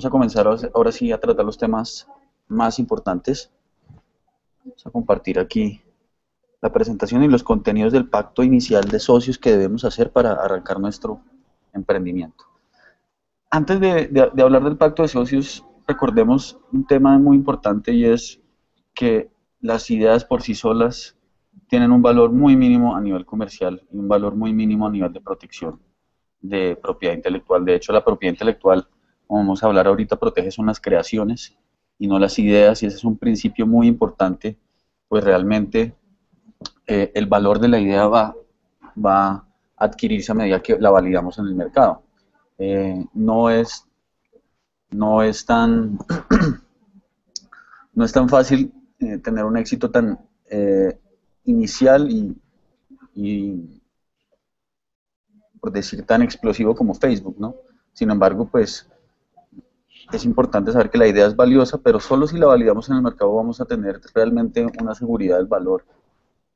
vamos a comenzar ahora sí a tratar los temas más importantes. Vamos a compartir aquí la presentación y los contenidos del pacto inicial de socios que debemos hacer para arrancar nuestro emprendimiento. Antes de, hablar del pacto de socios, recordemos un tema muy importante y es que las ideas por sí solas tienen un valor muy mínimo a nivel comercial y un valor muy mínimo a nivel de protección de propiedad intelectual. De hecho, la propiedad intelectual, como vamos a hablar ahorita, protege son las creaciones y no las ideas, y ese es un principio muy importante, pues realmente eh, el valor de la idea va, va a adquirirse a medida que la validamos en el mercado. Eh, no, es, no, es tan, no es tan fácil eh, tener un éxito tan inicial y, y, por decir, tan explosivo como Facebook, ¿no? Sin embargo, pues es importante saber que la idea es valiosa, pero solo si la validamos en el mercado vamos a tener realmente una seguridad del valor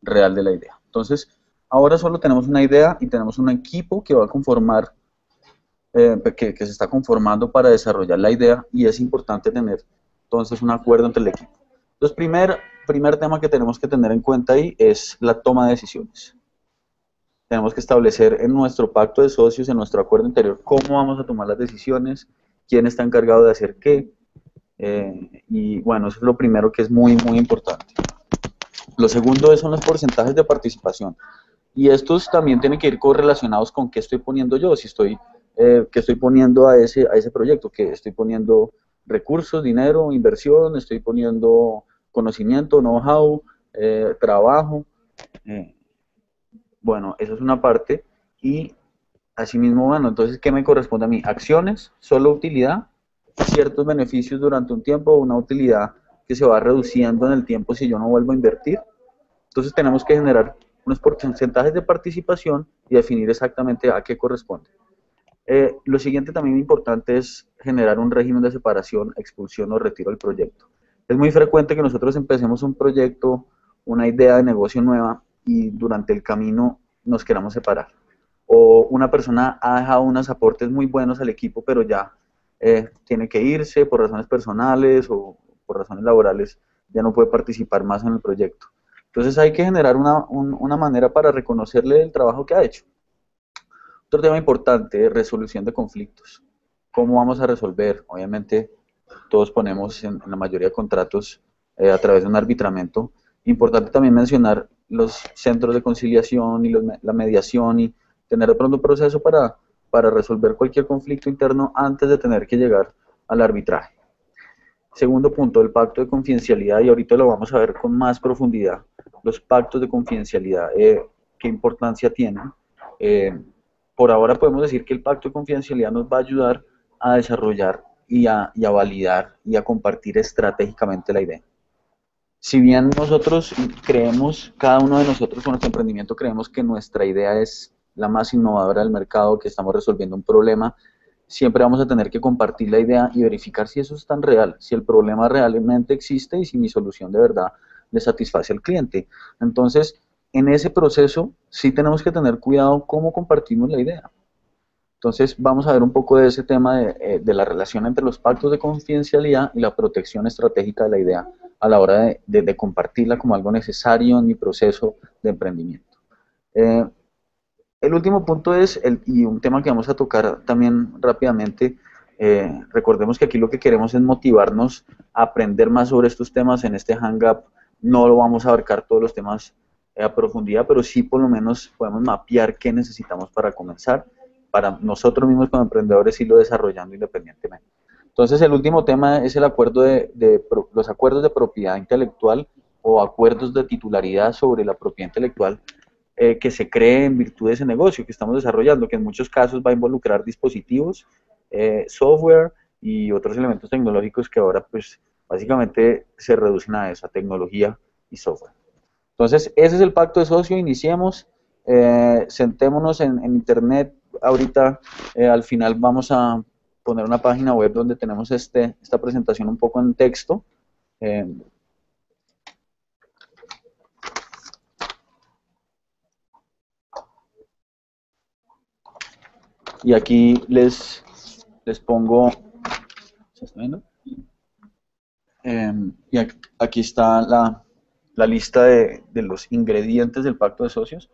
real de la idea. Entonces, ahora solo tenemos una idea y tenemos un equipo que va a conformar, eh, que, se está conformando para desarrollar la idea y es importante tener entonces un acuerdo entre el equipo. Entonces, primer, primer tema que tenemos que tener en cuenta ahí es la toma de decisiones. Tenemos que establecer en nuestro pacto de socios, en nuestro acuerdo interior, cómo vamos a tomar las decisiones, quién está encargado de hacer qué. Eh, y bueno, eso es lo primero que es muy, muy importante. Lo segundo son los porcentajes de participación. Y estos también tienen que ir correlacionados con qué estoy poniendo yo, si estoy, eh, qué estoy poniendo a ese, a ese proyecto, que estoy poniendo recursos, dinero, inversión, estoy poniendo conocimiento, know-how, eh, trabajo. bueno, eso es una parte. Y Asimismo, bueno, entonces, ¿qué me corresponde a mí? Acciones, solo utilidad, ciertos beneficios durante un tiempo, una utilidad que se va reduciendo en el tiempo si yo no vuelvo a invertir. Entonces tenemos que generar unos porcentajes de participación y definir exactamente a qué corresponde. Eh, lo siguiente también importante es generar un régimen de separación, expulsión o retiro del proyecto. Es muy frecuente que nosotros empecemos un proyecto, una idea de negocio nueva y durante el camino nos queramos separar o una persona ha dejado unos aportes muy buenos al equipo, pero ya eh, tiene que irse por razones personales o por razones laborales, ya no puede participar más en el proyecto. Entonces hay que generar una, una manera para reconocerle el trabajo que ha hecho. Otro tema importante, resolución de conflictos. ¿Cómo vamos a resolver? Obviamente todos ponemos en, la mayoría de contratos eh, a través de un arbitramiento. Importante también mencionar los centros de conciliación y la mediación y tener de pronto un proceso para, para resolver cualquier conflicto interno antes de tener que llegar al arbitraje. Segundo punto, el pacto de confidencialidad, y ahorita lo vamos a ver con más profundidad. Los pactos de confidencialidad, eh, ¿qué importancia tienen? Eh, por ahora podemos decir que el pacto de confidencialidad nos va a ayudar a desarrollar y a, y a validar y a compartir estratégicamente la idea. Si bien nosotros creemos, cada uno de nosotros con nuestro emprendimiento creemos que nuestra idea es la más innovadora del mercado, que estamos resolviendo un problema, siempre vamos a tener que compartir la idea y verificar si eso es tan real, si el problema realmente existe y si mi solución de verdad le satisface al cliente. Entonces, en ese proceso sí tenemos que tener cuidado cómo compartimos la idea. Entonces, vamos a ver un poco de ese tema de, eh, la relación entre los pactos de confidencialidad y la protección estratégica de la idea a la hora de, compartirla como algo necesario en mi proceso de emprendimiento. Eh, el último punto es, el, y un tema que vamos a tocar también rápidamente, eh, recordemos que aquí lo que queremos es motivarnos a aprender más sobre estos temas en este Hang Up. No lo vamos a abarcar todos los temas eh, a profundidad, pero sí por lo menos podemos mapear qué necesitamos para comenzar, para nosotros mismos como emprendedores irlo desarrollando independientemente. Entonces el último tema es el acuerdo de, de los acuerdos de propiedad intelectual o acuerdos de titularidad sobre la propiedad intelectual eh, que se cree en virtud de ese negocio que estamos desarrollando, que en muchos casos va a involucrar dispositivos, eh, software y otros elementos tecnológicos que ahora pues básicamente se reducen a esa tecnología y software. Entonces, ese es el pacto de socio, iniciemos, eh, sentémonos en, internet, ahorita al final vamos a poner una página web donde tenemos este, esta presentación un poco en texto, Y aquí les, les pongo, ¿Se está viendo? Em, y aquí está la, la lista de, de, los ingredientes del pacto de socios.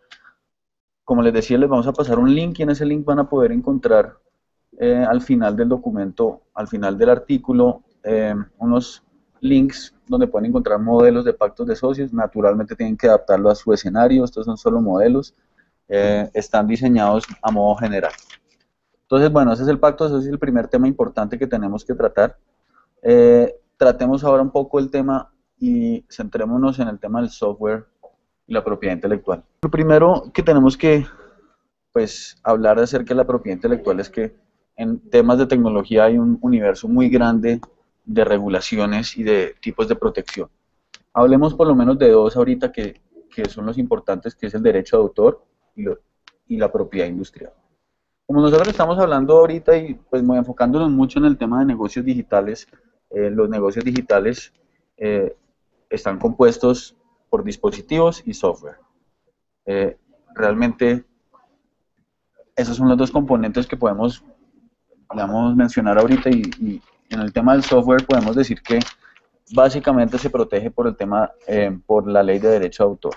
Como les decía, les vamos a pasar un link y en ese link van a poder encontrar eh, al final del documento, al final del artículo, em, unos links donde pueden encontrar modelos de pactos de socios. Naturalmente tienen que adaptarlo a su escenario, estos son solo modelos, eh, están diseñados a modo general. Entonces, bueno, ese es el pacto de socios, el primer tema importante que tenemos que tratar. Eh, tratemos ahora un poco el tema y centrémonos en el tema del software y la propiedad intelectual. Lo primero que tenemos que pues, hablar acerca de la propiedad intelectual es que en temas de tecnología hay un universo muy grande de regulaciones y de tipos de protección. Hablemos por lo menos de dos ahorita que, que son los importantes, que es el derecho de autor y, la propiedad industrial. Como nosotros estamos hablando ahorita y pues enfocándonos mucho en el tema de negocios digitales, eh, los negocios digitales eh, están compuestos por dispositivos y software. Eh, realmente esos son los dos componentes que podemos digamos, mencionar ahorita y, y, en el tema del software podemos decir que básicamente se protege por el tema, por la ley de derecho de autor.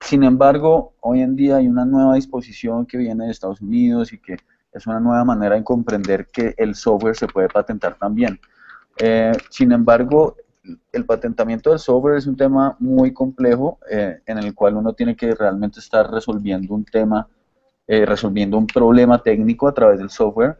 Sin embargo, hoy en día hay una nueva disposición que viene de Estados Unidos y que es una nueva manera de comprender que el software se puede patentar también. Eh, sin embargo, el patentamiento del software es un tema muy complejo eh, en el cual uno tiene que realmente estar resolviendo un tema, eh, resolviendo un problema técnico a través del software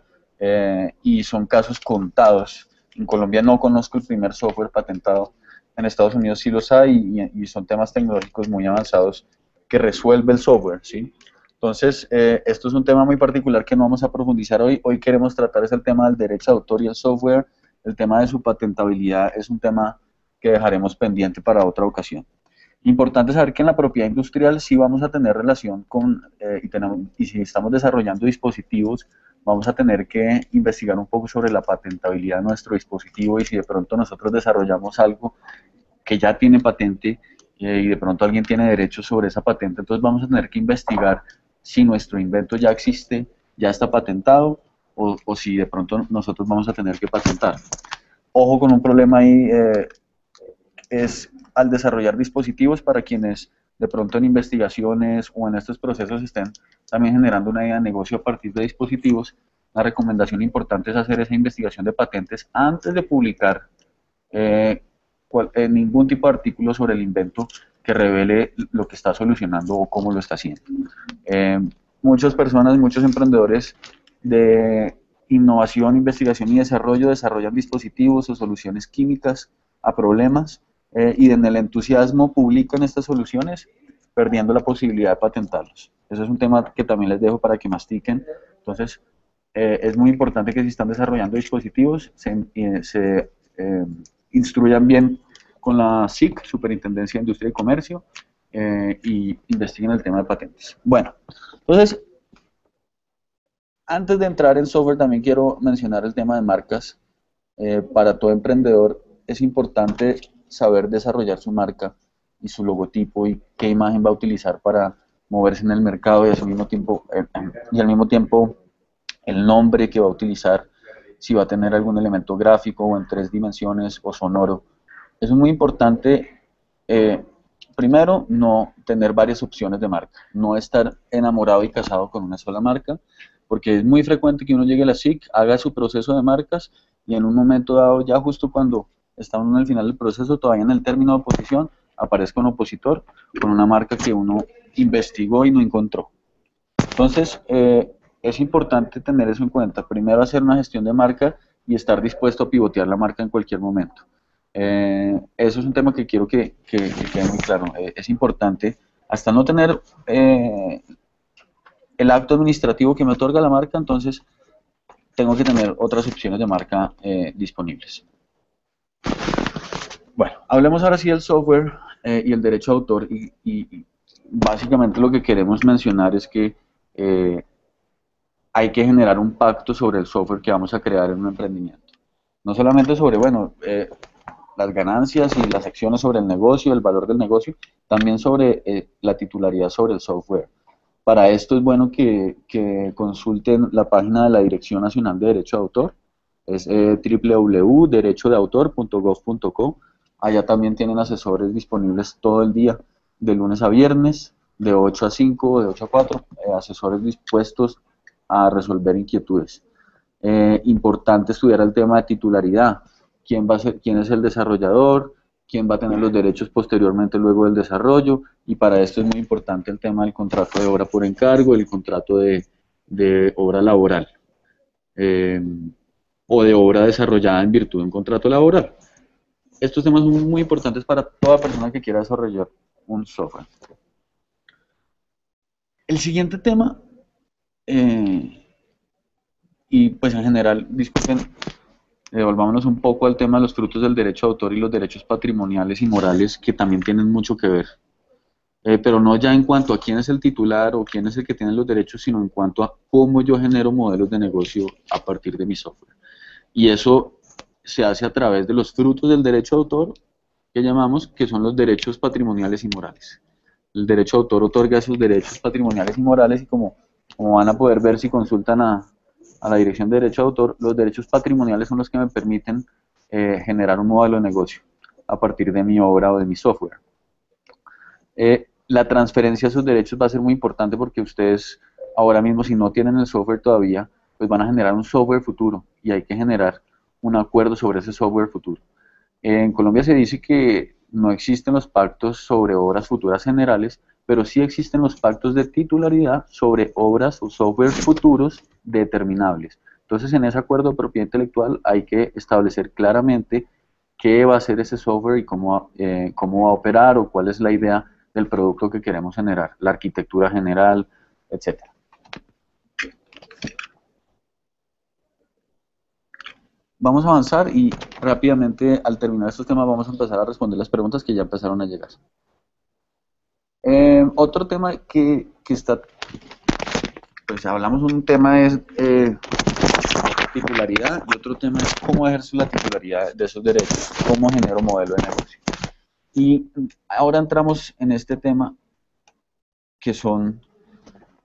y son casos contados. En Colombia no conozco el primer software patentado, en Estados Unidos sí los hay y, son temas tecnológicos muy avanzados que resuelve el software, ¿sí? Entonces, esto es un tema muy particular que no vamos a profundizar hoy. Hoy queremos tratar es el tema del derecho de autor y el software, el tema de su patentabilidad es un tema que dejaremos pendiente para otra ocasión. Importante saber que en la propiedad industrial sí vamos a tener relación con, eh, y si estamos desarrollando dispositivos, vamos a tener que investigar un poco sobre la patentabilidad de nuestro dispositivo y si de pronto nosotros desarrollamos algo que ya tiene patente eh, y de pronto alguien tiene derecho sobre esa patente, entonces vamos a tener que investigar si nuestro invento ya existe, ya está patentado o, si de pronto nosotros vamos a tener que patentar. Ojo con un problema ahí, eh, es al desarrollar dispositivos para quienes de pronto en investigaciones o en estos procesos estén también generando una idea de negocio a partir de dispositivos, la recomendación importante es hacer esa investigación de patentes antes de publicar eh, eh, ningún tipo de artículo sobre el invento que revele lo que está solucionando o cómo lo está haciendo. muchas personas, muchos emprendedores de innovación, investigación y desarrollo desarrollan dispositivos o soluciones químicas a problemas eh, y en el entusiasmo publican estas soluciones perdiendo la posibilidad de patentarlos. Eso es un tema que también les dejo para que mastiquen. Entonces, eh, es muy importante que si están desarrollando dispositivos, se, eh, se instruyan bien con la SIC, Superintendencia de Industria y Comercio, y investiguen el tema de patentes. Bueno, entonces, antes de entrar en software, también quiero mencionar el tema de marcas. Eh, para todo emprendedor es importante saber desarrollar su marca y su logotipo y qué imagen va a utilizar para moverse en el mercado y al mismo tiempo eh, y al mismo tiempo el nombre que va a utilizar si va a tener algún elemento gráfico o en tres dimensiones o sonoro. Es muy importante eh, primero no tener varias opciones de marca no estar enamorado y casado con una sola marca porque es muy frecuente que uno llegue a la SIC, haga su proceso de marcas y en un momento dado, ya justo cuando está uno en el final del proceso, todavía en el término de oposición, aparezca un opositor con una marca que uno investigó y no encontró. Entonces, eh, es importante tener eso en cuenta. Primero, hacer una gestión de marca y estar dispuesto a pivotear la marca en cualquier momento. Eh, eso es un tema que quiero que, quede muy claro. Eh, es importante, hasta no tener el acto administrativo que me otorga la marca, entonces tengo que tener otras opciones de marca disponibles. Bueno, hablemos ahora sí del software eh, y el derecho de autor y, básicamente lo que queremos mencionar es que eh, hay que generar un pacto sobre el software que vamos a crear en un emprendimiento. No solamente sobre, bueno, las ganancias y las acciones sobre el negocio, el valor del negocio, también sobre la titularidad sobre el software. Para esto es bueno que, consulten la página de la Dirección Nacional de Derecho de Autor. Es eh, www.derechodeautor.gov.co. Allá también tienen asesores disponibles todo el día, de lunes a viernes, de 8 a 5, de 8 a 4, eh, asesores dispuestos a resolver inquietudes. Eh, importante estudiar el tema de titularidad, quién, va quién es el desarrollador, quién va a tener los derechos posteriormente luego del desarrollo, y para esto es muy importante el tema del contrato de obra por encargo, el contrato de, obra laboral, eh, o de obra desarrollada en virtud de un contrato laboral. Estos temas son muy importantes para toda persona que quiera desarrollar un software. El siguiente tema, eh, y pues en general, disculpen, volvámonos un poco al tema de los frutos del derecho de autor y los derechos patrimoniales y morales que también tienen mucho que ver. Eh, pero no ya en cuanto a quién es el titular o quién es el que tiene los derechos, sino en cuanto a cómo yo genero modelos de negocio a partir de mi software. Y eso se hace a través de los frutos del derecho de autor, que llamamos, que son los derechos patrimoniales y morales el derecho de autor otorga esos derechos patrimoniales y morales y como, van a poder ver si consultan a, la Dirección de Derecho de Autor, los derechos patrimoniales son los que me permiten eh, generar un modelo de negocio a partir de mi obra o de mi software. Eh, la transferencia de esos derechos va a ser muy importante porque ustedes ahora mismo si no tienen el software todavía, pues van a generar un software futuro y hay que generar un acuerdo sobre ese software futuro. En Colombia se dice que no existen los pactos sobre obras futuras generales, pero sí existen los pactos de titularidad sobre obras o software futuros determinables. Entonces, en ese acuerdo de propiedad intelectual hay que establecer claramente qué va a ser ese software y cómo, eh, cómo va a operar o cuál es la idea del producto que queremos generar, la arquitectura general, etcétera. Vamos a avanzar y rápidamente al terminar estos temas vamos a empezar a responder las preguntas que ya empezaron a llegar. Eh, otro tema que, está, pues hablamos un tema es eh, titularidad y otro tema es cómo ejercer la titularidad de esos derechos, cómo genero modelo de negocio. Y ahora entramos en este tema que son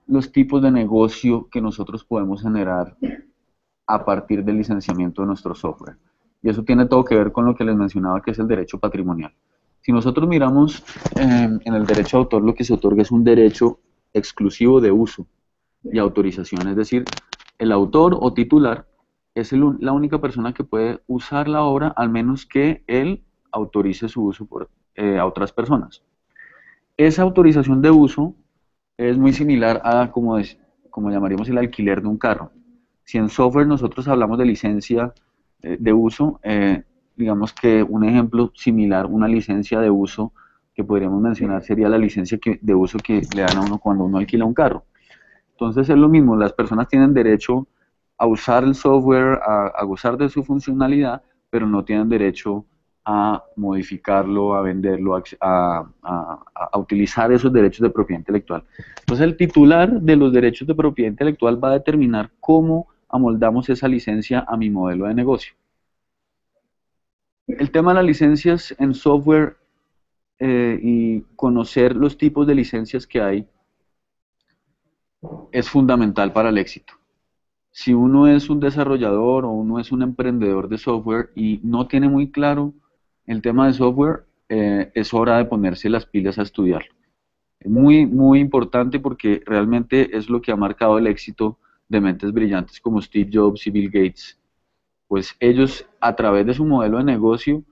los tipos de negocio que nosotros podemos generar a partir del licenciamiento de nuestro software. Y eso tiene todo que ver con lo que les mencionaba, que es el derecho patrimonial. Si nosotros miramos em, en el derecho de autor, lo que se otorga es un derecho exclusivo de uso y autorización, es decir, el autor o titular es la única persona que puede usar la obra, al menos que él autorice su uso eh, a otras personas. Esa autorización de uso es muy similar a, como, como llamaríamos, el alquiler de un carro. Si en software nosotros hablamos de licencia eh, de uso, eh, digamos que un ejemplo similar, una licencia de uso que podríamos mencionar sería la licencia de uso que le dan a uno cuando uno alquila un carro. Entonces es lo mismo, las personas tienen derecho a usar el software, a, gozar de su funcionalidad, pero no tienen derecho a modificarlo, a venderlo, a, utilizar esos derechos de propiedad intelectual. Entonces el titular de los derechos de propiedad intelectual va a determinar cómo amoldamos esa licencia a mi modelo de negocio. El tema de las licencias en software eh, y conocer los tipos de licencias que hay es fundamental para el éxito. Si uno es un desarrollador o uno es un emprendedor de software y no tiene muy claro el tema de software, eh, es hora de ponerse las pilas a estudiarlo. Es muy, muy importante porque realmente es lo que ha marcado el éxito de mentes brillantes como Steve Jobs y Bill Gates, pues ellos a través de su modelo de negocio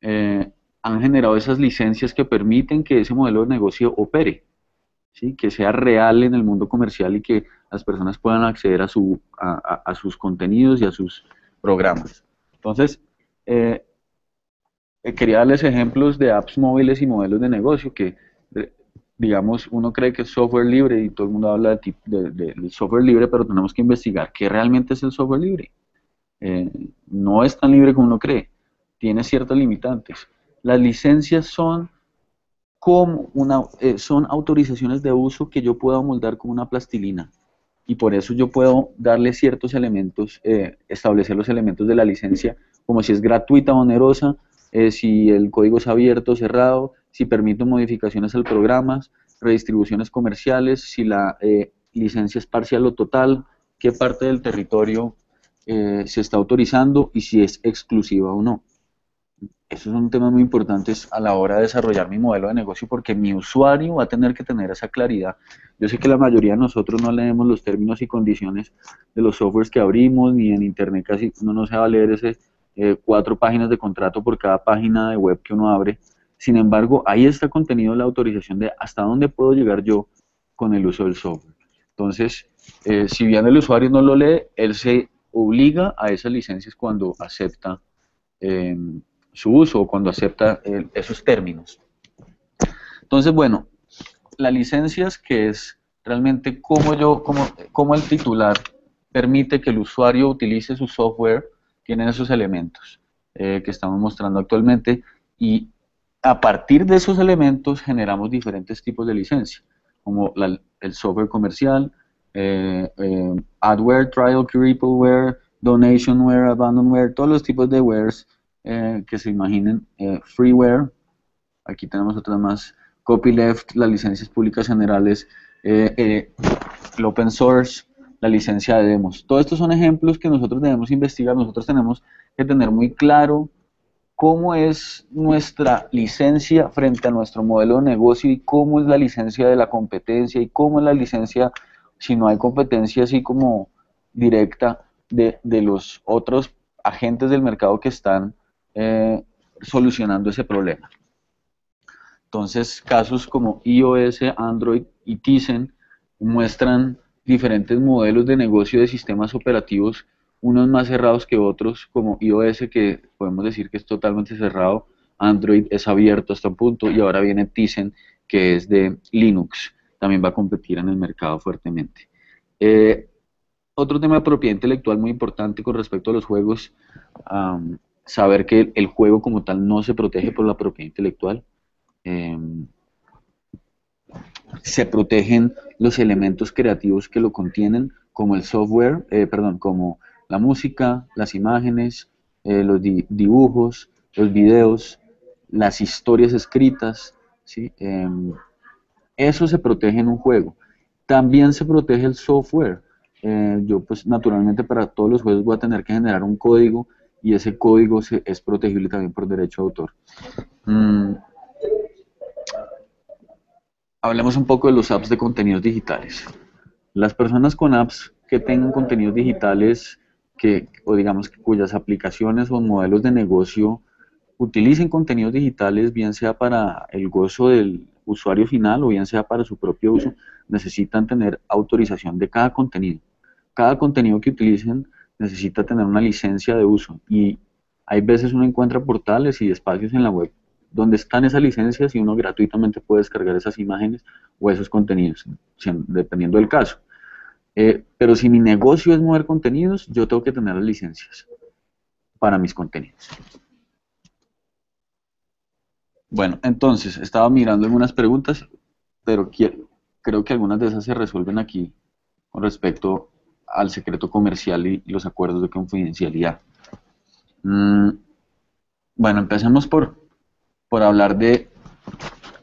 eh, han generado esas licencias que permiten que ese modelo de negocio opere, ¿sí? que sea real en el mundo comercial y que las personas puedan acceder a, su, a, sus contenidos y a sus programas. Entonces, eh, eh, quería darles ejemplos de apps móviles y modelos de negocio que digamos, uno cree que es software libre y todo el mundo habla de, software libre, pero tenemos que investigar qué realmente es el software libre. Eh, no es tan libre como uno cree, tiene ciertas limitantes. Las licencias son como una, eh, son autorizaciones de uso que yo puedo moldar como una plastilina y por eso yo puedo darle ciertos elementos, eh, establecer los elementos de la licencia como si es gratuita o onerosa, si el código es abierto o cerrado, si permito modificaciones al programa, redistribuciones comerciales, si la eh, licencia es parcial o total, qué parte del territorio eh, se está autorizando y si es exclusiva o no. Esos son temas muy importantes a la hora de desarrollar mi modelo de negocio porque mi usuario va a tener que tener esa claridad. Yo sé que la mayoría de nosotros no leemos los términos y condiciones de los softwares que abrimos, ni en internet casi uno no se va a leer ese eh, cuatro páginas de contrato por cada página de web que uno abre. Sin embargo, ahí está contenido la autorización de hasta dónde puedo llegar yo con el uso del software. Entonces, eh, si bien el usuario no lo lee, él se obliga a esas licencias cuando acepta eh, su uso o cuando acepta esos términos. Entonces, bueno, las licencias que es realmente cómo yo, cómo el titular permite que el usuario utilice su software, tienen esos elementos eh, que estamos mostrando actualmente y a partir de esos elementos generamos diferentes tipos de licencia, como el software comercial, eh, eh, adware, trial, creepaware, donationware, abandonware, todos los tipos de wares eh, que se imaginen, eh, freeware, aquí tenemos otras más, copyleft, las licencias públicas generales, el open source, la licencia de demos. Todos estos son ejemplos que nosotros debemos investigar, nosotros tenemos que tener muy claro cómo es nuestra licencia frente a nuestro modelo de negocio y cómo es la licencia de la competencia y cómo es la licencia si no hay competencia así como directa de, los otros agentes del mercado que están eh, solucionando ese problema. Entonces, casos como iOS, Android y Tizen muestran diferentes modelos de negocio de sistemas operativos, unos más cerrados que otros, como iOS, que podemos decir que es totalmente cerrado, Android es abierto hasta un punto, y ahora viene Tizen, que es de Linux también va a competir en el mercado fuertemente. Eh, otro tema de propiedad intelectual muy importante con respecto a los juegos, saber que el juego como tal no se protege por la propiedad intelectual. Em, se protegen los elementos creativos que lo contienen, como el software, eh, perdón, como la música, las imágenes, eh, los dibujos, los videos, las historias escritas, ¿sí? Em, eso se protege en un juego. También se protege el software. Eh, yo pues naturalmente para todos los juegos voy a tener que generar un código y ese código es protegible también por derecho de autor. Mm. Hablemos un poco de los apps de contenidos digitales. Las personas con apps que tengan contenidos digitales que, o digamos cuyas aplicaciones o modelos de negocio utilicen contenidos digitales, bien sea para el gozo del, usuario final o bien sea para su propio uso, necesitan tener autorización de cada contenido. Cada contenido que utilicen necesita tener una licencia de uso y hay veces uno encuentra portales y espacios en la web donde están esas licencias y uno gratuitamente puede descargar esas imágenes o esos contenidos, dependiendo del caso. Eh, pero si mi negocio es mover contenidos, yo tengo que tener las licencias para mis contenidos. Bueno, entonces, estaba mirando algunas preguntas, pero creo que algunas de esas se resuelven aquí con respecto al secreto comercial y, los acuerdos de confidencialidad. Mm, bueno, empecemos por, por hablar de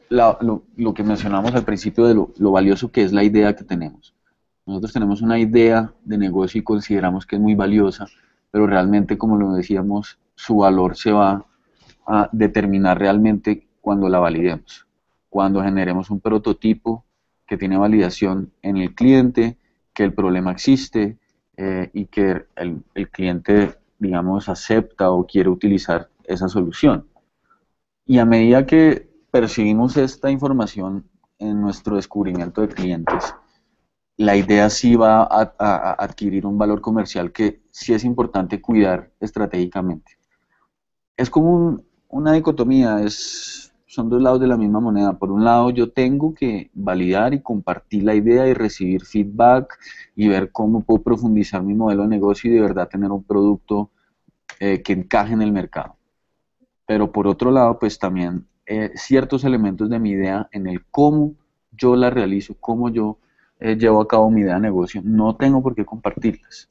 lo, que mencionamos al principio de lo valioso que es la idea que tenemos. Nosotros tenemos una idea de negocio y consideramos que es muy valiosa, pero realmente, como lo decíamos, su valor se va a determinar realmente cuando la validemos, cuando generemos un prototipo que tiene validación en el cliente, que el problema existe eh, y que el, cliente, digamos, acepta o quiere utilizar esa solución. Y a medida que percibimos esta información en nuestro descubrimiento de clientes, la idea sí va a, adquirir un valor comercial que sí es importante cuidar estratégicamente. Es como un, una dicotomía, es, son dos lados de la misma moneda. Por un lado, yo tengo que validar y compartir la idea y recibir feedback y ver cómo puedo profundizar mi modelo de negocio y de verdad tener un producto eh, que encaje en el mercado. Pero por otro lado, pues también eh, ciertos elementos de mi idea en el cómo yo la realizo, cómo yo eh, llevo a cabo mi idea de negocio, no tengo por qué compartirlas,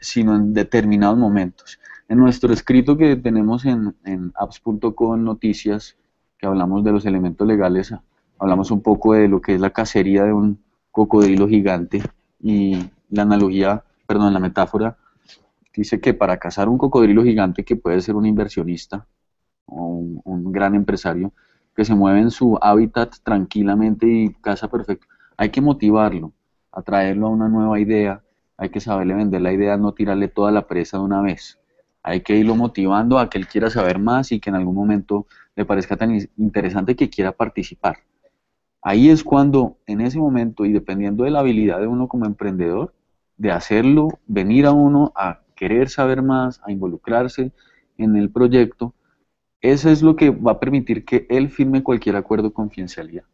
sino en determinados momentos. En nuestro escrito que tenemos en, apps.com noticias, que hablamos de los elementos legales, hablamos un poco de lo que es la cacería de un cocodrilo gigante y la analogía, perdón, la metáfora dice que para cazar un cocodrilo gigante que puede ser un inversionista o un, gran empresario que se mueve en su hábitat tranquilamente y caza perfecto, hay que motivarlo, atraerlo a una nueva idea, hay que saberle vender la idea, no tirarle toda la presa de una vez. Hay que irlo motivando a que él quiera saber más y que en algún momento le parezca tan interesante que quiera participar. Ahí es cuando, en ese momento, y dependiendo de la habilidad de uno como emprendedor, de hacerlo, venir a uno a querer saber más, a involucrarse en el proyecto, eso es lo que va a permitir que él firme cualquier acuerdo de confidencialidad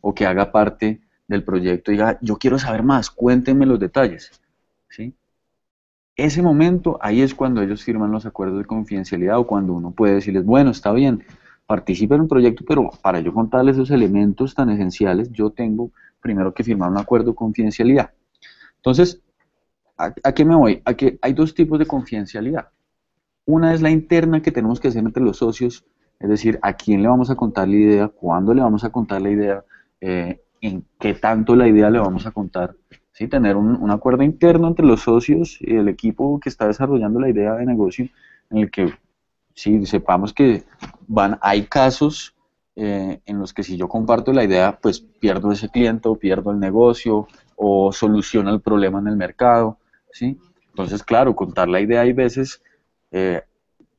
o que haga parte del proyecto diga, yo quiero saber más, cuéntenme los detalles. ¿sí? Ese momento, ahí es cuando ellos firman los acuerdos de confidencialidad o cuando uno puede decirles, bueno, está bien, participe en un proyecto, pero para yo contarles esos elementos tan esenciales, yo tengo primero que firmar un acuerdo de confidencialidad. Entonces, ¿a, qué me voy? A que hay dos tipos de confidencialidad. Una es la interna que tenemos que hacer entre los socios, es decir, a quién le vamos a contar la idea, cuándo le vamos a contar la idea, eh, en qué tanto la idea le vamos a contar. ¿sí? Tener un, un, acuerdo interno entre los socios y el equipo que está desarrollando la idea de negocio en el que sí, sepamos que van, hay casos eh, en los que si yo comparto la idea, pues pierdo ese cliente o pierdo el negocio o soluciono el problema en el mercado, ¿sí? Entonces, claro, contar la idea hay veces, eh,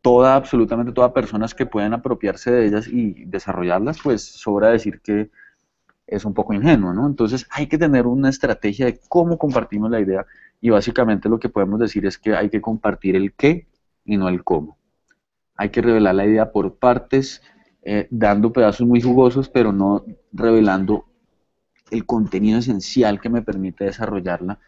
toda, absolutamente todas personas que pueden apropiarse de ellas y desarrollarlas, pues sobra decir que es un poco ingenuo, ¿no? Entonces hay que tener una estrategia de cómo compartimos la idea y básicamente lo que podemos decir es que hay que compartir el qué y no el cómo hay que revelar la idea por partes, eh, dando pedazos muy jugosos, pero no revelando el contenido esencial que me permite desarrollarla.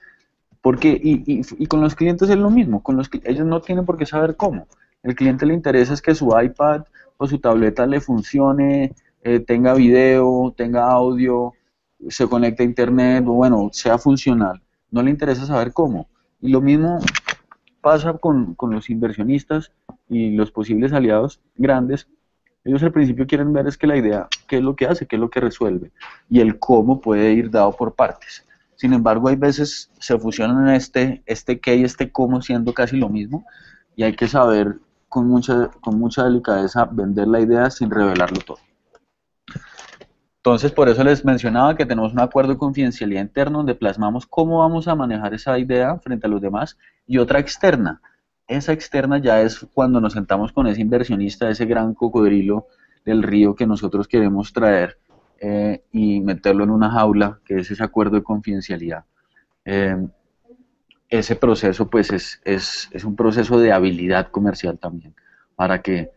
Porque, y, y, con los clientes es lo mismo, con los ellos no tienen por qué saber cómo. El cliente le interesa es que su iPad o su tableta le funcione, eh, tenga video, tenga audio, se conecte a internet, o bueno, sea funcional. No le interesa saber cómo. Y lo mismo pasa con, con los inversionistas y los posibles aliados grandes, ellos al principio quieren ver es que la idea, qué es lo que hace, qué es lo que resuelve, y el cómo puede ir dado por partes. Sin embargo, hay veces se fusionan este, este qué y este cómo siendo casi lo mismo, y hay que saber con mucha, con mucha delicadeza vender la idea sin revelarlo todo. Entonces, por eso les mencionaba que tenemos un acuerdo de confidencialidad interno donde plasmamos cómo vamos a manejar esa idea frente a los demás y otra externa, esa externa ya es cuando nos sentamos con ese inversionista, ese gran cocodrilo del río que nosotros queremos traer eh, y meterlo en una jaula, que es ese acuerdo de confidencialidad. Eh, ese proceso pues es, es, es, un proceso de habilidad comercial también, para que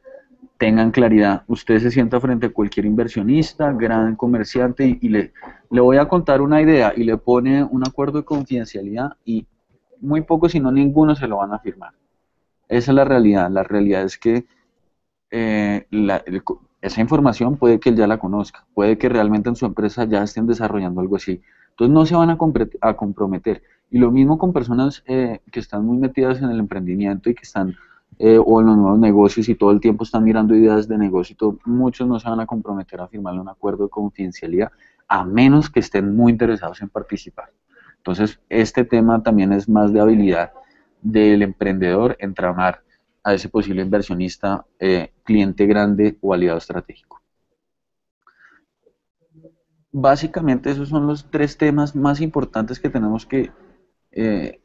tengan claridad. Usted se sienta frente a cualquier inversionista, gran comerciante y, le voy a contar una idea y le pone un acuerdo de confidencialidad y muy pocos, si no ninguno, se lo van a firmar. Esa es la realidad. La realidad es que eh, esa información puede que él ya la conozca, puede que realmente en su empresa ya estén desarrollando algo así. Entonces no se van a, a comprometer. Y lo mismo con personas eh, que están muy metidas en el emprendimiento y que están, eh, o en los nuevos negocios y todo el tiempo están mirando ideas de negocio y muchos no se van a comprometer a firmar un acuerdo de confidencialidad a menos que estén muy interesados en participar. Entonces, este tema también es más de habilidad del emprendedor entramar a ese posible inversionista, eh, cliente grande o aliado estratégico. Básicamente esos son los tres temas más importantes que tenemos que, eh,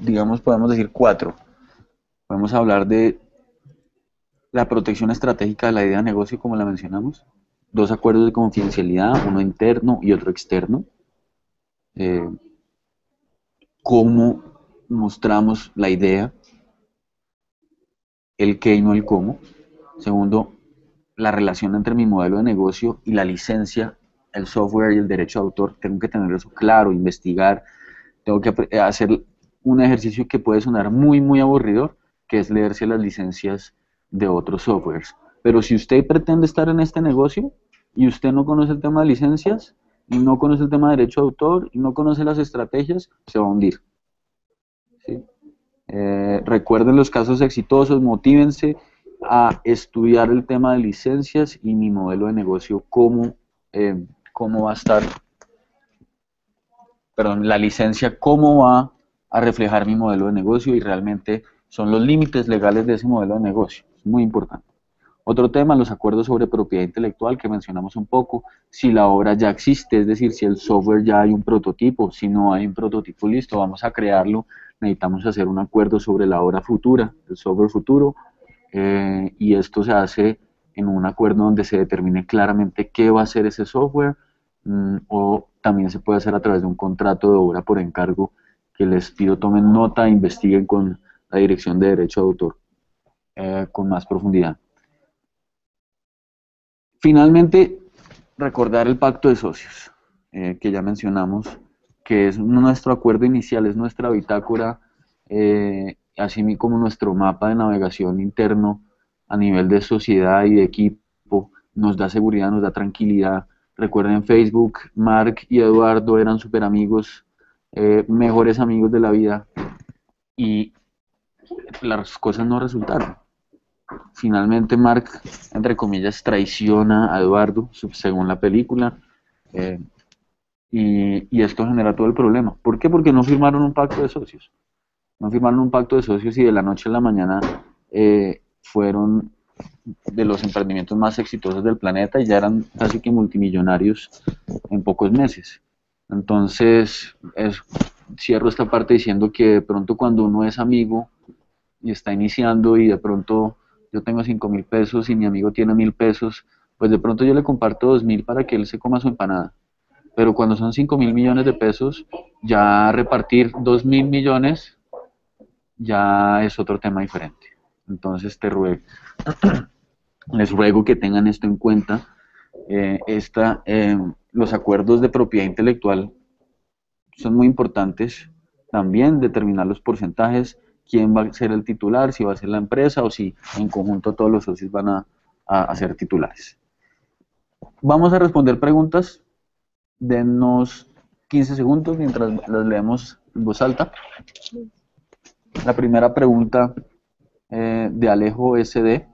digamos, podemos decir cuatro. Podemos hablar de la protección estratégica de la idea de negocio, como la mencionamos, dos acuerdos de confidencialidad, uno interno y otro externo. Eh, cómo mostramos la idea, el qué y no el cómo. Segundo, la relación entre mi modelo de negocio y la licencia, el software y el derecho de autor. Tengo que tener eso claro, investigar. Tengo que hacer un ejercicio que puede sonar muy, muy aburridor, que es leerse las licencias de otros softwares. Pero si usted pretende estar en este negocio y usted no conoce el tema de licencias, y no conoce el tema de derecho de autor, y no conoce las estrategias, se va a hundir. Eh, recuerden los casos exitosos, motívense a estudiar el tema de licencias y mi modelo de negocio, cómo, eh, cómo va a estar, perdón, la licencia, cómo va a reflejar mi modelo de negocio y realmente son los límites legales de ese modelo de negocio. Es muy importante. Otro tema, los acuerdos sobre propiedad intelectual que mencionamos un poco, si la obra ya existe, es decir, si el software ya hay un prototipo, si no hay un prototipo listo, vamos a crearlo, necesitamos hacer un acuerdo sobre la obra futura, el software futuro, eh, y esto se hace en un acuerdo donde se determine claramente qué va a ser ese software, mm, o también se puede hacer a través de un contrato de obra por encargo que les pido tomen nota e investiguen con la dirección de derecho de autor eh, con más profundidad. Finalmente, recordar el pacto de socios, eh, que ya mencionamos, que es nuestro acuerdo inicial, es nuestra bitácora, eh, así como nuestro mapa de navegación interno a nivel de sociedad y de equipo, nos da seguridad, nos da tranquilidad. Recuerden, Facebook, Mark y Eduardo eran súper amigos, eh, mejores amigos de la vida, y las cosas no resultaron. Finalmente Mark, entre comillas, traiciona a Eduardo, según la película, eh, y, esto genera todo el problema. ¿Por qué? Porque no firmaron un pacto de socios. No firmaron un pacto de socios y de la noche a la mañana eh, fueron de los emprendimientos más exitosos del planeta y ya eran casi que multimillonarios en pocos meses. Entonces, cierro esta parte diciendo que de pronto cuando uno es amigo y está iniciando y de pronto yo tengo cinco mil pesos y mi amigo tiene mil pesos, pues de pronto yo le comparto dos mil para que él se coma su empanada. Pero cuando son cinco mil millones de pesos, ya repartir dos mil millones ya es otro tema diferente. Entonces te ruego, les ruego que tengan esto en cuenta. Eh, esta, eh, los acuerdos de propiedad intelectual son muy importantes. También determinar los porcentajes, quién va a ser el titular, si va a ser la empresa o si en conjunto todos los socios van a, ser titulares. Vamos a responder preguntas. Denos 15 segundos mientras las leemos en voz alta. La primera pregunta eh, de Alejo SD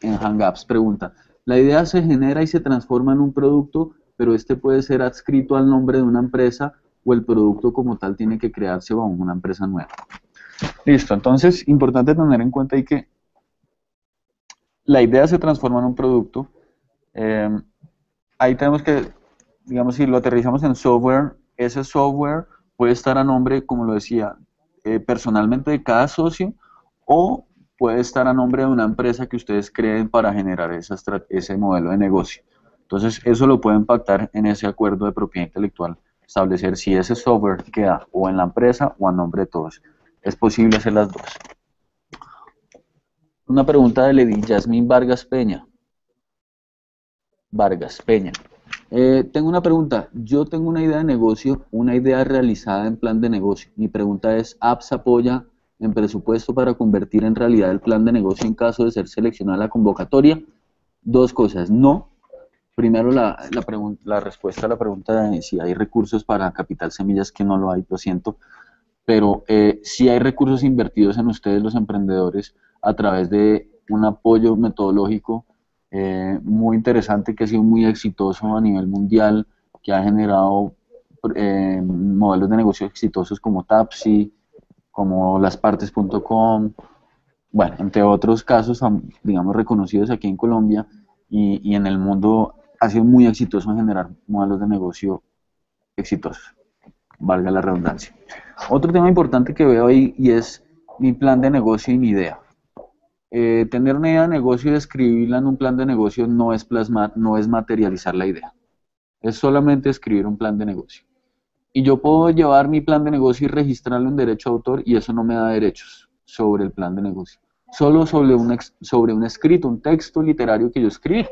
en Hangouts pregunta, la idea se genera y se transforma en un producto, pero este puede ser adscrito al nombre de una empresa o el producto como tal tiene que crearse bajo una empresa nueva. Listo, entonces, importante tener en cuenta ahí que la idea se transforma en un producto. Em, ahí tenemos que, digamos, si lo aterrizamos en software, ese software puede estar a nombre, como lo decía, eh, personalmente de cada socio o puede estar a nombre de una empresa que ustedes creen para generar ese modelo de negocio. Entonces, eso lo puede impactar en ese acuerdo de propiedad intelectual, establecer si ese software queda o en la empresa o a nombre de todos es posible hacer las dos. Una pregunta de Lady Jasmine Vargas Peña. Vargas Peña. Eh, tengo una pregunta. Yo tengo una idea de negocio, una idea realizada en plan de negocio. Mi pregunta es, ¿APS apoya en presupuesto para convertir en realidad el plan de negocio en caso de ser seleccionada la convocatoria? Dos cosas. No. Primero, la, la, la respuesta a la pregunta de si hay recursos para Capital Semillas, que no lo hay, lo siento. Pero eh, sí hay recursos invertidos en ustedes los emprendedores a través de un apoyo metodológico eh, muy interesante que ha sido muy exitoso a nivel mundial, que ha generado eh, modelos de negocio exitosos como Tapsi, como laspartes.com, bueno, entre otros casos, digamos, reconocidos aquí en Colombia y, y en el mundo ha sido muy exitoso en generar modelos de negocio exitosos, valga la redundancia. Otro tema importante que veo ahí y es mi plan de negocio y mi idea. Eh, tener una idea de negocio y escribirla en un plan de negocio no es plasmar, no es materializar la idea. Es solamente escribir un plan de negocio. Y yo puedo llevar mi plan de negocio y registrarlo en derecho de autor y eso no me da derechos sobre el plan de negocio. Solo sobre un, sobre un escrito, un texto literario que yo escribí.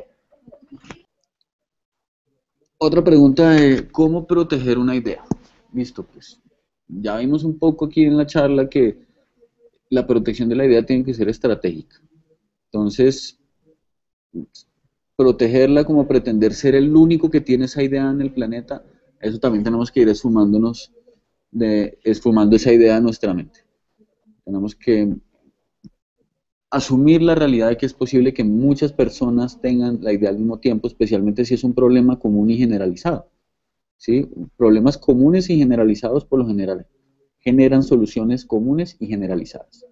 Otra pregunta de cómo proteger una idea. Listo, pues ya vimos un poco aquí en la charla que la protección de la idea tiene que ser estratégica. Entonces, protegerla como pretender ser el único que tiene esa idea en el planeta, eso también tenemos que ir esfumándonos, de, esfumando esa idea en nuestra mente. Tenemos que asumir la realidad de que es posible que muchas personas tengan la idea al mismo tiempo, especialmente si es un problema común y generalizado. ¿sí? Problemas comunes y generalizados por lo general generan soluciones comunes y generalizadas.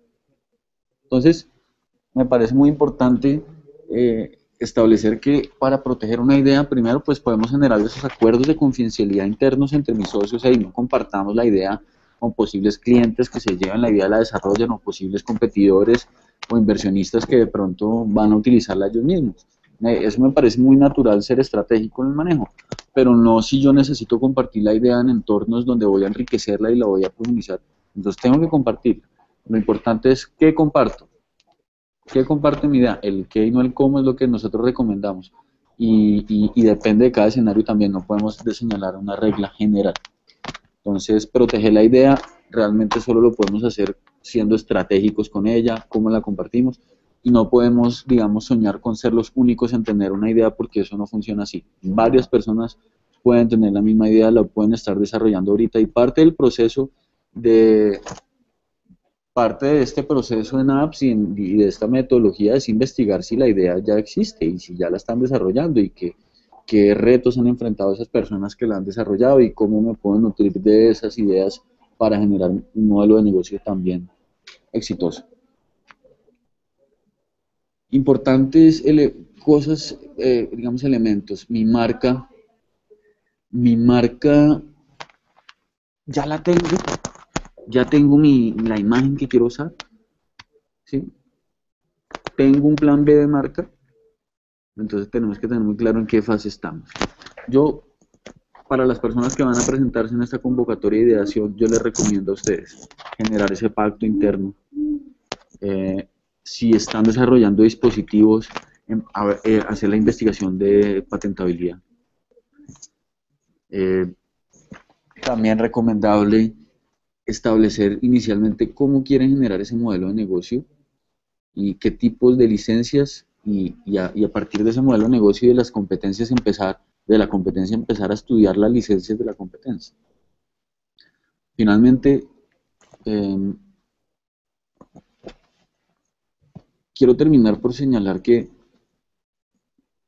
Entonces, me parece muy importante eh, establecer que para proteger una idea, primero pues podemos generar esos acuerdos de confidencialidad internos entre mis socios y no compartamos la idea con posibles clientes que se lleven la idea, la desarrollen o posibles competidores o inversionistas que de pronto van a utilizarla ellos mismos. Eso me parece muy natural ser estratégico en el manejo, pero no si yo necesito compartir la idea en entornos donde voy a enriquecerla y la voy a profundizar. Entonces tengo que compartir. Lo importante es qué comparto. ¿Qué comparte mi idea? El qué y no el cómo es lo que nosotros recomendamos. Y, y, depende de cada escenario también, no podemos señalar una regla general. Entonces, proteger la idea realmente solo lo podemos hacer siendo estratégicos con ella, cómo la compartimos, y no podemos, digamos, soñar con ser los únicos en tener una idea porque eso no funciona así. Varias personas pueden tener la misma idea, la pueden estar desarrollando ahorita y parte del proceso de parte de este proceso en apps y, de esta metodología es investigar si la idea ya existe y si ya la están desarrollando y qué retos han enfrentado esas personas que la han desarrollado y cómo me puedo nutrir de esas ideas para generar un modelo de negocio también exitoso importantes cosas, eh, digamos, elementos. Mi marca, mi marca, ya la tengo, ya tengo mi, la imagen que quiero usar, ¿sí? Tengo un plan B de marca, entonces tenemos que tener muy claro en qué fase estamos. Yo, para las personas que van a presentarse en esta convocatoria de ideación, yo les recomiendo a ustedes generar ese pacto interno. Eh, si están desarrollando dispositivos, eh, hacer la investigación de patentabilidad. Eh, también recomendable establecer inicialmente cómo quieren generar ese modelo de negocio y qué tipos de licencias y, a, partir de ese modelo de negocio y de las competencias empezar, de la competencia empezar a estudiar las licencias de la competencia. Finalmente, eh, quiero terminar por señalar que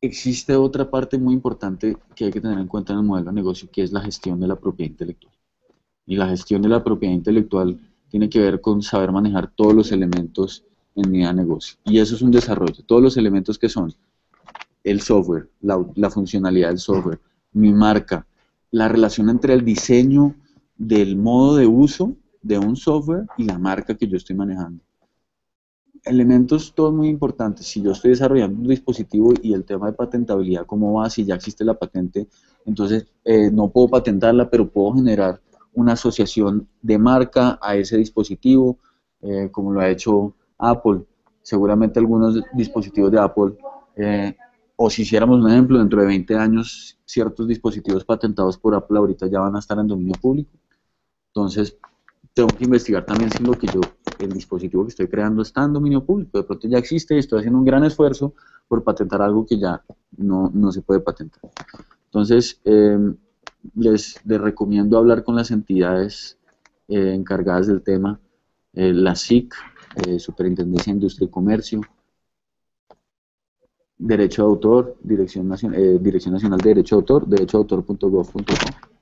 existe otra parte muy importante que hay que tener en cuenta en el modelo de negocio, que es la gestión de la propiedad intelectual. Y la gestión de la propiedad intelectual tiene que ver con saber manejar todos los elementos en mi negocio. Y eso es un desarrollo. Todos los elementos que son el software, la, la funcionalidad del software, mi marca, la relación entre el diseño del modo de uso de un software y la marca que yo estoy manejando elementos todos muy importantes. Si yo estoy desarrollando un dispositivo y el tema de patentabilidad, ¿cómo va? Si ya existe la patente, entonces eh, no puedo patentarla, pero puedo generar una asociación de marca a ese dispositivo, eh, como lo ha hecho Apple. Seguramente algunos dispositivos de Apple, eh, o si hiciéramos un ejemplo, dentro de 20 años, ciertos dispositivos patentados por Apple ahorita ya van a estar en dominio público. Entonces, tengo que investigar también si lo que yo el dispositivo que estoy creando está en dominio público, de pronto ya existe y estoy haciendo un gran esfuerzo por patentar algo que ya no, se puede patentar. Entonces, em, les, recomiendo hablar con las entidades eh, encargadas del tema, eh, la SIC, eh, Superintendencia de Industria y Comercio, Derecho de Autor, Dirección, Dirección Nacional de Derecho de Autor, derechoautor.gov.com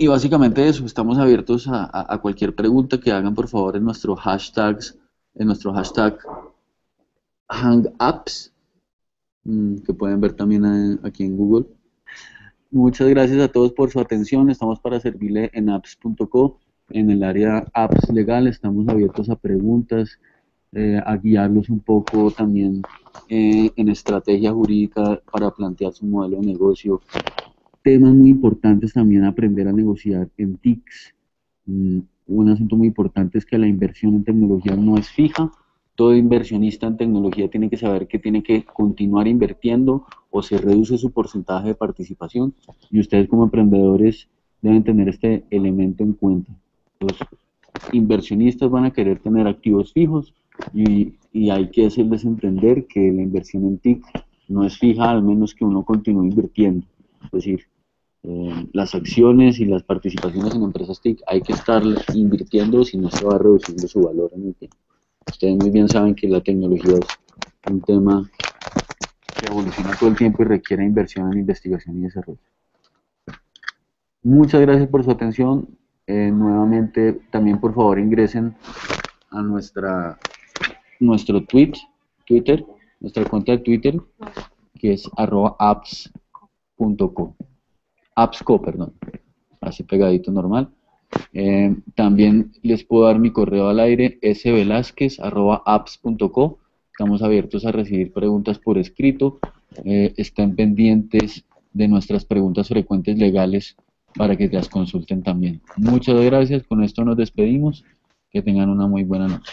Y básicamente eso, estamos abiertos a, cualquier pregunta que hagan por favor en nuestro hashtags, en nuestro hashtag Hangapps, mm, que pueden ver también eh, aquí en Google. Muchas gracias a todos por su atención, estamos para servirle en apps.co, en el área apps legal, estamos abiertos a preguntas, eh, a guiarlos un poco también eh, en estrategia jurídica para plantear su modelo de negocio, temas muy importantes también aprender a negociar en TICs. Mm, un asunto muy importante es que la inversión en tecnología no es fija. Todo inversionista en tecnología tiene que saber que tiene que continuar invirtiendo o se reduce su porcentaje de participación. Y ustedes como emprendedores deben tener este elemento en cuenta. Los inversionistas van a querer tener activos fijos y, hay que hacerles entender que la inversión en TIC no es fija, al menos que uno continúe invirtiendo. Es decir, eh, las acciones y las participaciones en empresas TIC hay que estar invirtiendo si no se va reduciendo su valor en el tiempo. Ustedes muy bien saben que la tecnología es un tema que evoluciona todo el tiempo y requiere inversión en investigación y desarrollo. Muchas gracias por su atención. Eh, nuevamente, también por favor ingresen a nuestra nuestro tweet, Twitter, nuestra cuenta de Twitter, que es arroba apps.co. Appsco, perdón. Así pegadito normal. Eh, también les puedo dar mi correo al aire, svelázquez.apps.co. Estamos abiertos a recibir preguntas por escrito. Eh, estén pendientes de nuestras preguntas frecuentes legales para que las consulten también. Muchas gracias. Con esto nos despedimos. Que tengan una muy buena noche.